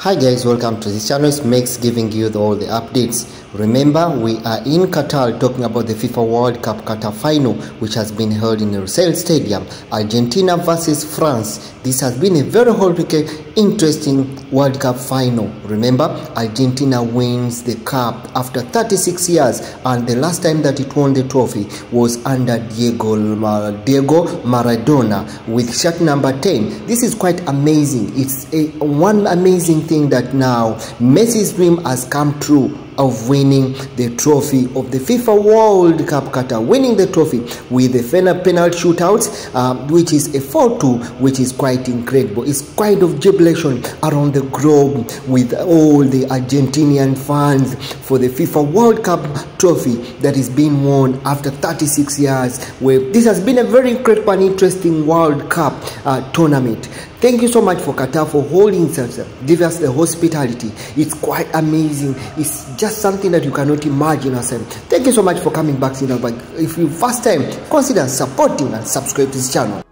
Hi guys, welcome to this channel. It's Max giving you the, all the updates. Remember, we are in Qatar talking about the FIFA World Cup Qatar final, which has been held in the Lusail Stadium. Argentina versus France. This has been a very horrific, interesting World Cup final. Remember, Argentina wins the cup after 36 years, and the last time that it won the trophy was under Diego Diego Maradona with shirt number 10. This is quite amazing. It's a one amazing thing that now Messi's dream has come true of winning the trophy of the FIFA World Cup Qatar, winning the trophy with the final penalty shootouts, um, which is a 4-2, which is quite incredible. It's quite of jubilation around the globe with all the Argentinian fans for the FIFA World Cup trophy that is being won after 36 years. Where this has been a very incredible and interesting World Cup uh, tournament. Thank you so much for Qatar for holding us, give us the hospitality. It's quite amazing. It's just something that you cannot imagine yourself. Thank you so much for coming back. To If you first time, consider supporting and subscribe to this channel.